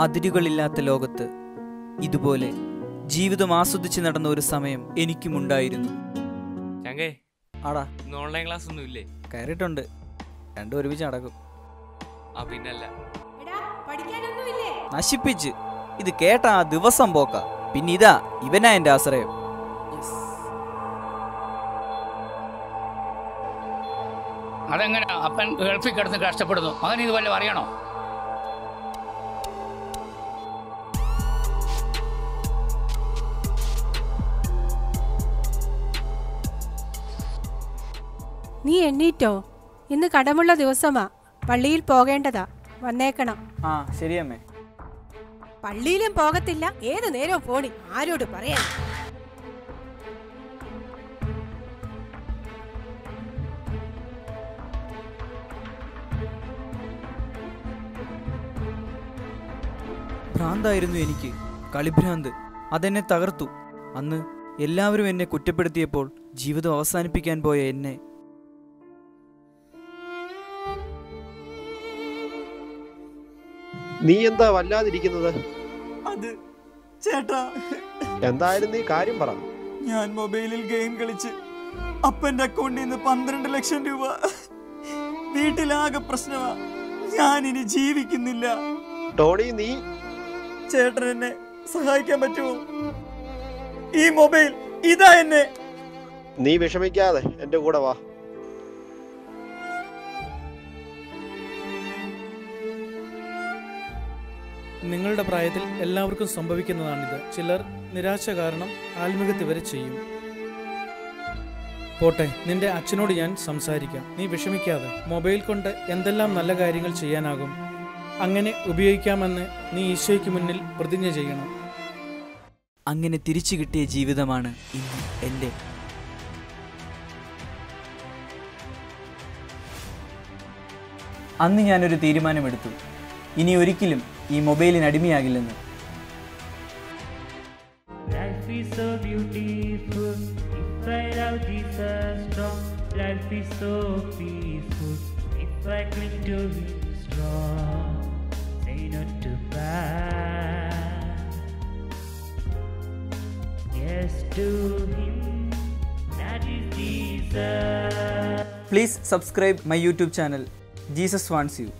അതിരുകളില്ലാത്ത ലോകത്ത് ഇതുപോലെ ജീവിതം ആസ്വദിച്ച് നടന്ന ഒരു സമയം എനിക്കും ഉണ്ടായിരുന്നു ആടാ. ഇന്ന് ഓൺലൈൻ ക്ലാസ് ഒന്നും ഇല്ലേ? കയറിയിട്ടുണ്ട്. രണ്ടും ഒരുമിച്ച് നടക്കും. ആ പിന്നല്ല. നശിപ്പിച്ച്. ഇത് കേട്ട ആ ദിവസം പോക്ക. പിന്നെ ഇതാ ഇവനാ എന്റെ ആശ്രയം. അതെങ്ങനെ? അപ്പൻ ഗൾഫിൽ കിടന്ന് കഷ്ടപ്പെടുന്നു. അവൻ ഇതുപോലെ അറിയണോ നീ എണ്ണീറ്റോ? ഇന്ന് കടമുള്ള ദിവസമാ. പള്ളിയിൽ പോകേണ്ടതാ. വന്നേക്കണം. ആ ശരിയമ്മേ. പള്ളിയിലും പോകത്തില്ല. ഏത് നേരവും ഫോണി ആരോട് പറയാൻ? ഭ്രാന്തായിരുന്നു എനിക്ക്. കളിഭ്രാന്ത്. അതെന്നെ തകർത്തു. അന്ന് എല്ലാവരും എന്നെ കുറ്റപ്പെടുത്തിയപ്പോൾ ജീവിതം അവസാനിപ്പിക്കാൻ പോയ എന്നെ നീ എന്താ വല്ലാതിരിക്കുന്നത്? അത് ചേട്ടാ. എന്തായാലും നീ കാര്യം പറ. ഞാൻ മൊബൈലിൽ ഗെയിം കളിച്ച് അപ്പന്റെ അക്കൗണ്ടിൽ നിന്ന് പന്ത്രണ്ട് ലക്ഷം രൂപ. വീട്ടിലാകെ പ്രശ്നമാ. ഞാൻ ഇനി ജീവിക്കുന്നില്ല. ടോണി നീ? ചേട്ടൻ എന്നെ സഹായിക്കാൻ പറ്റുമോ? ഈ മൊബൈൽ ഇതാ എന്നെ. നീ വിഷമിക്കാതെ എന്റെ കൂടെ വാ. നിങ്ങളുടെ പ്രായത്തിൽ എല്ലാവർക്കും സംഭവിക്കുന്നതാണിത്. ചിലർ നിരാശ കാരണം ആത്മഹത്യ വരെ ചെയ്യും. പോട്ടെ നിന്റെ അച്ഛനോട് ഞാൻ സംസാരിക്കാം. നീ വിഷമിക്കാതെ. മൊബൈൽ കൊണ്ട് എന്തെല്ലാം നല്ല കാര്യങ്ങൾ ചെയ്യാനാകും. അങ്ങനെ ഉപയോഗിക്കാമെന്ന് നീ ഈശോയ്ക്ക് മുന്നിൽ പ്രതിജ്ഞ ചെയ്യണം. അങ്ങനെ തിരിച്ചു കിട്ടിയ ജീവിതമാണ് ഇന്ന് എന്റെ. അന്ന് ഞാനൊരു തീരുമാനമെടുത്തു. ഇനി ഒരിക്കലും ಈ ಮೊಬೈಲಿನ ಅಡಿಮೆಯಾಗಿಲ್ಲ Please subscribe my YouTube channel. Jesus wants you.